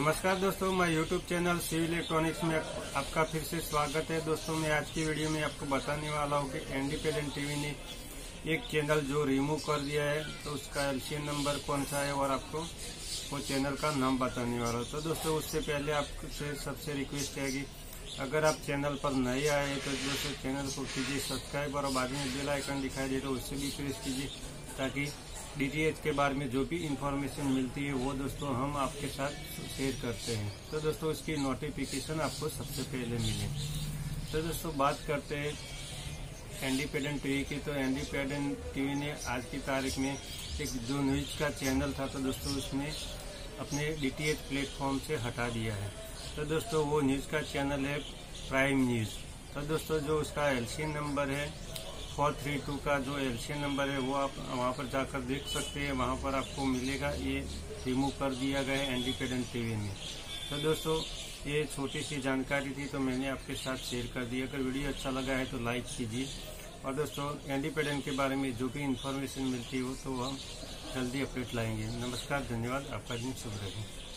नमस्कार दोस्तों, मैं YouTube चैनल सिव इलेक्ट्रॉनिक्स में आपका फिर से स्वागत है। दोस्तों, मैं आज की वीडियो में आपको बताने वाला हूँ कि इंडिपेंडेंट टीवी ने एक चैनल जो रिमूव कर दिया है तो उसका एलसीएन नंबर कौन सा है और आपको वो चैनल का नाम बताने वाला हूँ। तो दोस्तों, उससे पहले आपसे सबसे रिक्वेस्ट है कि अगर आप चैनल पर नए आए तो दोस्तों चैनल को कीजिए सब्सक्राइब और बाद में बेल आइकन दिखाई दे तो उससे भी प्रेस कीजिए ताकि डीटीएच के बारे में जो भी इंफॉर्मेशन मिलती है, वो दोस्तों हम आपके साथ शेयर करते हैं। तो दोस्तों, इसकी नोटिफिकेशन आपको सबसे पहले मिले। तो दोस्तों, बात करते हैं इंडिपेंडेंट टीवी की। तो इंडिपेंडेंट टीवी ने आज की तारीख में एक जो न्यूज़ का चैनल था तो दोस्तों, उसने अपने डी डीटीएच प्लेटफॉर्म से हटा दिया है। तो दोस्तों, वो न्यूज़ का चैनल है प्राइम न्यूज़ तो दोस्तों, जो उसका एलसी नंबर है फोर थ्री टू का जो एलसी नंबर है, वो आप वहाँ पर जाकर देख सकते हैं। वहाँ पर आपको मिलेगा। ये रिमूव कर दिया गया है इंडिपेंडेंट टीवी में। तो दोस्तों, ये छोटी सी जानकारी थी तो मैंने आपके साथ शेयर कर दी। अगर वीडियो अच्छा लगा है तो लाइक कीजिए। और दोस्तों इंडिपेंडेंट के बारे में जो भी इंफॉर्मेशन मिलती हो तो हम जल्दी अपडेट लाएँगे। नमस्कार, धन्यवाद। आपका दिन शुभ रहे।